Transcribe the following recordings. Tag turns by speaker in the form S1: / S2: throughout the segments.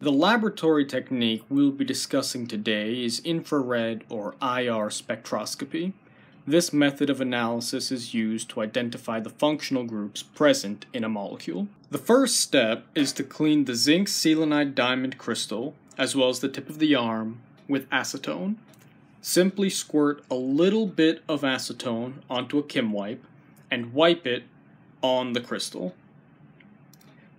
S1: The laboratory technique we'll be discussing today is infrared or IR spectroscopy. This method of analysis is used to identify the functional groups present in a molecule. The first step is to clean the zinc selenide diamond crystal, as well as the tip of the arm, with acetone. Simply squirt a little bit of acetone onto a Kimwipe and wipe it on the crystal.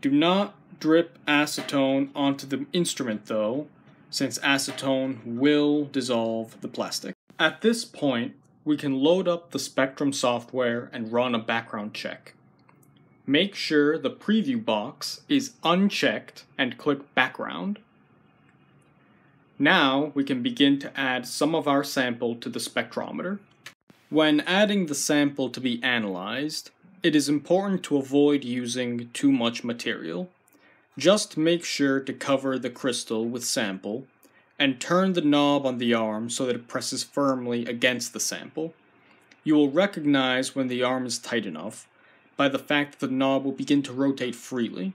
S1: Do not drip acetone onto the instrument though, since acetone will dissolve the plastic. At this point, we can load up the Spectrum software and run a background check. Make sure the preview box is unchecked and click background. Now we can begin to add some of our sample to the spectrometer. When adding the sample to be analyzed, it is important to avoid using too much material. Just make sure to cover the crystal with sample and turn the knob on the arm so that it presses firmly against the sample. You will recognize when the arm is tight enough by the fact that the knob will begin to rotate freely.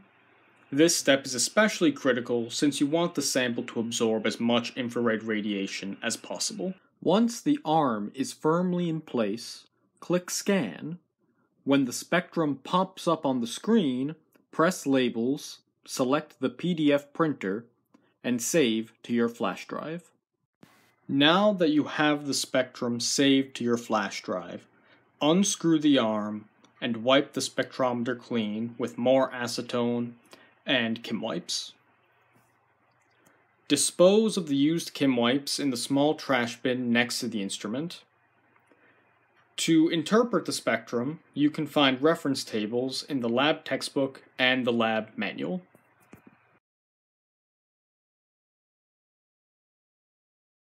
S1: This step is especially critical since you want the sample to absorb as much infrared radiation as possible. Once the arm is firmly in place, click Scan. When the spectrum pops up on the screen, press Labels, select the PDF printer, and save to your flash drive. Now that you have the spectrum saved to your flash drive, unscrew the arm and wipe the spectrometer clean with more acetone and Kimwipes. Dispose of the used Kimwipes in the small trash bin next to the instrument. To interpret the spectrum, you can find reference tables in the lab textbook and the lab manual.